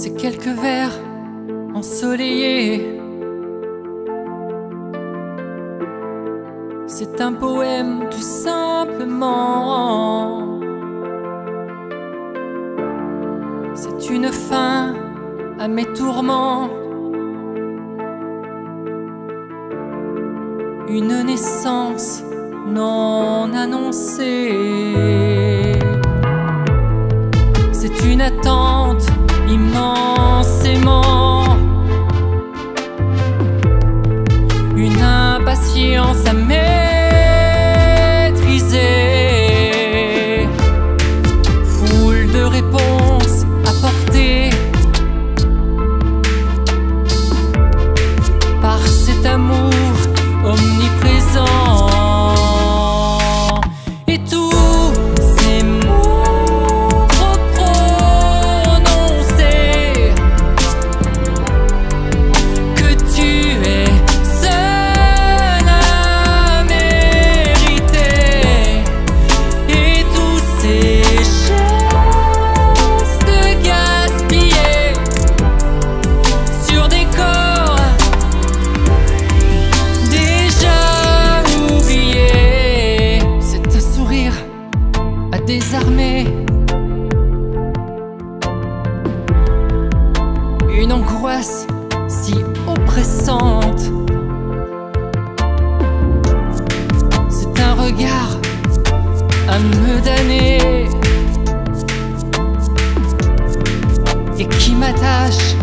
C'est quelques vers ensoleillés. C'est un poème tout simplement. C'est une fin à mes tourments. Une naissance non annoncée. C'est une attente niềm mong Une angoisse si oppressante. C'est un regard à me damner. Et qui m'attache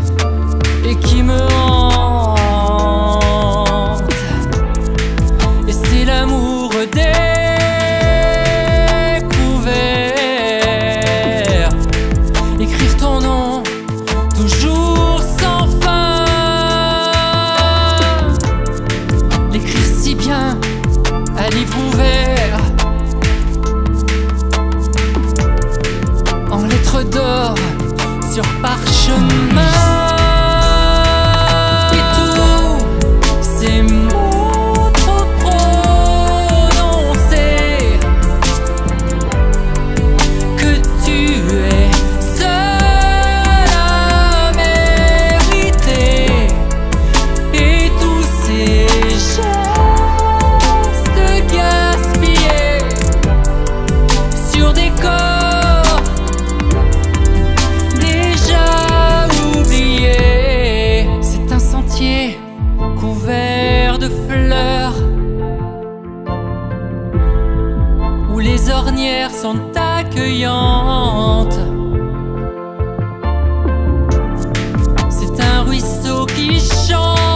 sur parchemin. fleurs où les ornières sont accueillantes. C'est un ruisseau qui chante.